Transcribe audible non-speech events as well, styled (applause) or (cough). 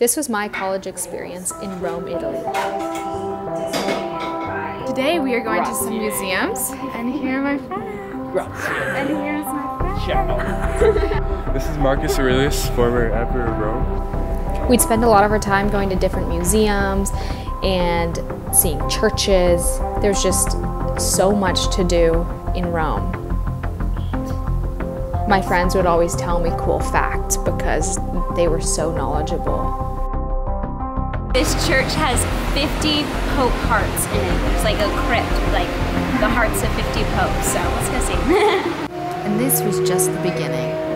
This was my college experience in Rome, Italy. Today we are going to some museums, and here are my friends. And here's my friend. (laughs) This is Marcus Aurelius, former emperor of Rome. We'd spend a lot of our time going to different museums and seeing churches. There's just so much to do in Rome. My friends would always tell me cool facts because they were so knowledgeable. This church has 50 Pope hearts in it. It's like a crypt with like the hearts of 50 popes. So let's go see. And this was just the beginning.